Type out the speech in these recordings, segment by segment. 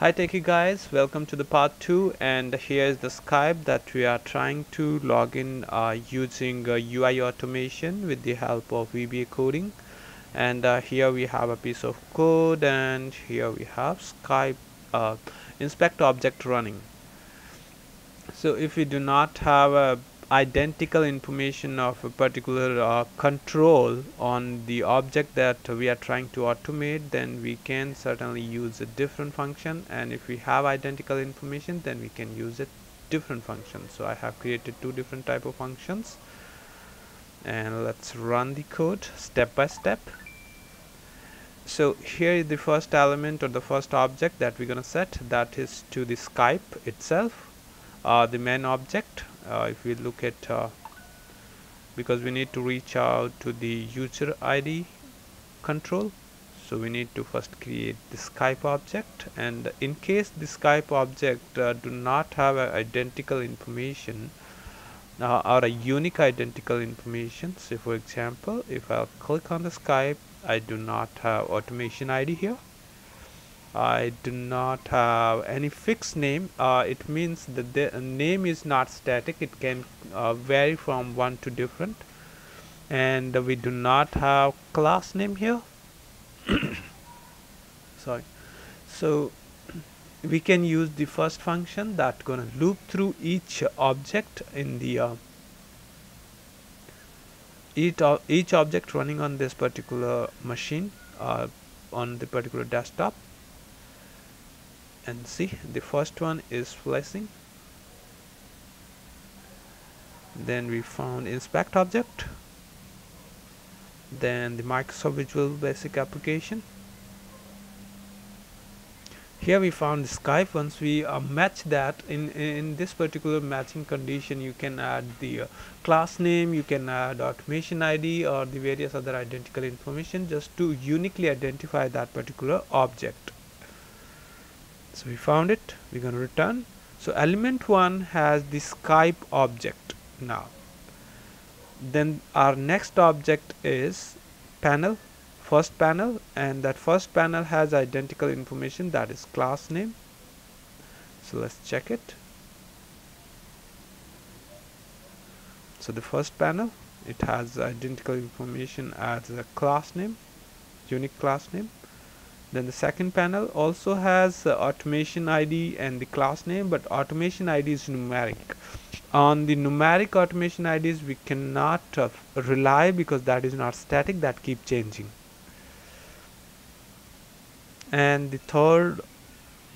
Hi techie guys, welcome to the part 2 and here is the Skype that we are trying to log in uh, using uh, UI automation with the help of VBA coding and uh, here we have a piece of code and here we have Skype uh, inspect object running. So if we do not have a identical information of a particular uh, control on the object that we are trying to automate then we can certainly use a different function. And if we have identical information then we can use a different function. So I have created two different type of functions. And let's run the code step by step. So here is the first element or the first object that we're gonna set. That is to the Skype itself. Uh, the main object if we look at uh, because we need to reach out to the user ID control. So we need to first create the Skype object. And in case the Skype object uh, do not have identical information uh, or a unique identical information so for example if I click on the Skype I do not have automation ID here I do not have any fixed name. Uh, it means that the name is not static. It can uh, vary from one to different. And we do not have class name here. Sorry. So we can use the first function that gonna loop through each object in the uh, each, each object running on this particular machine uh, on the particular desktop and see the first one is flashing. Then we found inspect object. Then the Microsoft Visual Basic application. Here we found Skype. Once we uh, match that in in this particular matching condition you can add the uh, class name you can add automation ID or the various other identical information just to uniquely identify that particular object so we found it. We're going to return. So element 1 has the Skype object now. Then our next object is panel first panel and that first panel has identical information that is class name. So let's check it. So the first panel it has identical information as a class name unique class name then the second panel also has uh, automation ID and the class name but automation ID is numeric. On the numeric automation IDs we cannot uh, rely because that is not static that keep changing. And the third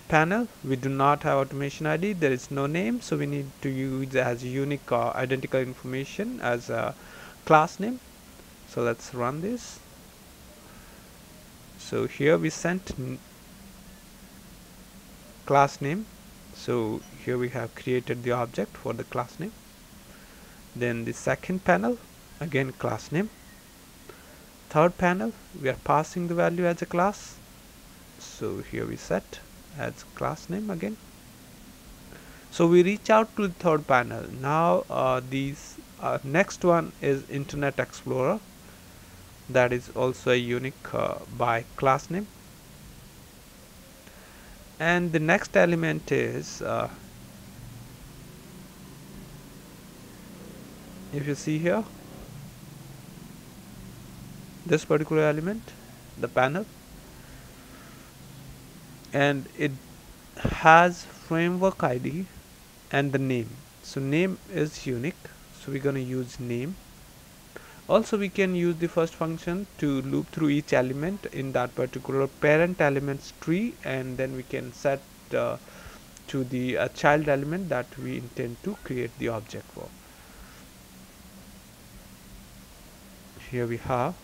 panel we do not have automation ID there is no name so we need to use as unique uh, identical information as a class name. So let's run this so here we sent class name. So here we have created the object for the class name. Then the second panel again class name. Third panel we are passing the value as a class. So here we set as class name again. So we reach out to the third panel. Now uh, these uh, next one is Internet Explorer that is also a unique uh, by class name. And the next element is uh, if you see here this particular element the panel and it has framework ID and the name. So name is unique. So we're going to use name also we can use the first function to loop through each element in that particular parent elements tree and then we can set uh, to the uh, child element that we intend to create the object for. Here we have.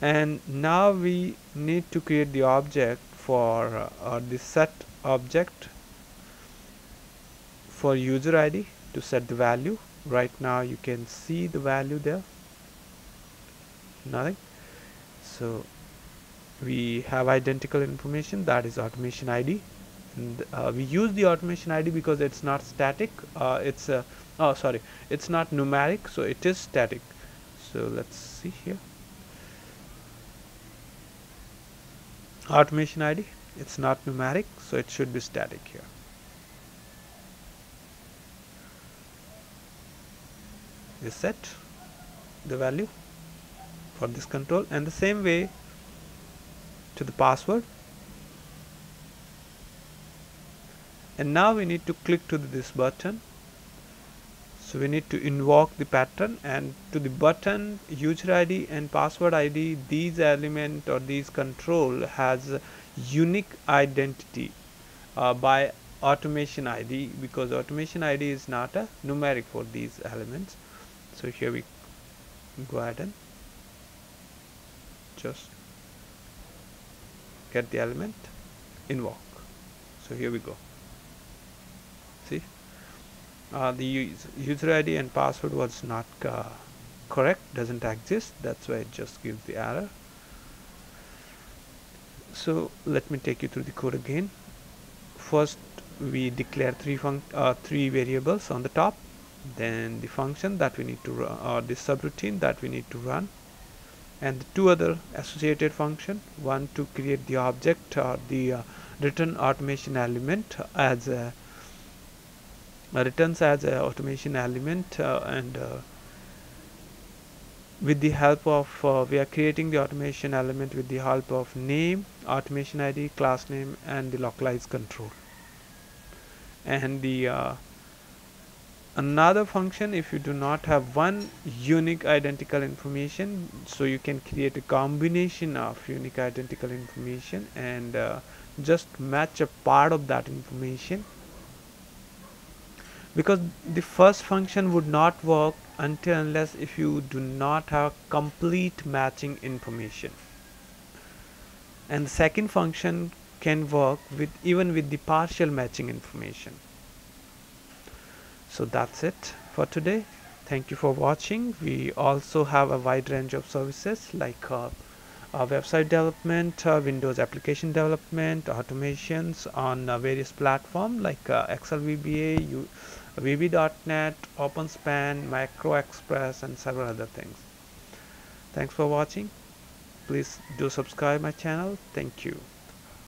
And now we need to create the object for uh, the set object for user ID to set the value right now you can see the value there. Nothing. So we have identical information that is automation ID and uh, we use the automation ID because it's not static. Uh, it's uh, oh sorry. It's not numeric so it is static. So let's see here. Automation ID it's not numeric so it should be static here you set the value for this control and the same way to the password. And now we need to click to this button. So we need to invoke the pattern and to the button user id and password id these element or these control has unique identity uh, by automation id because automation id is not a numeric for these elements so here we go ahead and just get the element invoke so here we go. See? Uh, the user ID and password was not uh, correct doesn't exist. That's why it just gives the error. So let me take you through the code again. First we declare three uh, three variables on the top then the function that we need to run or the subroutine that we need to run. And the two other associated function one to create the object or the uh, return automation element as a returns as an automation element uh, and uh, with the help of uh, we are creating the automation element with the help of name automation id class name and the localized control. And the uh, another function if you do not have one unique identical information so you can create a combination of unique identical information and uh, just match a part of that information. Because the first function would not work until unless if you do not have complete matching information. And the second function can work with even with the partial matching information so that's it for today thank you for watching we also have a wide range of services like uh, uh, website development, uh, Windows application development, automations on uh, various platforms like uh, Excel VBA, U VB.NET, OpenSpan, Macro Express and several other things. Thanks for watching. Please do subscribe my channel. Thank you.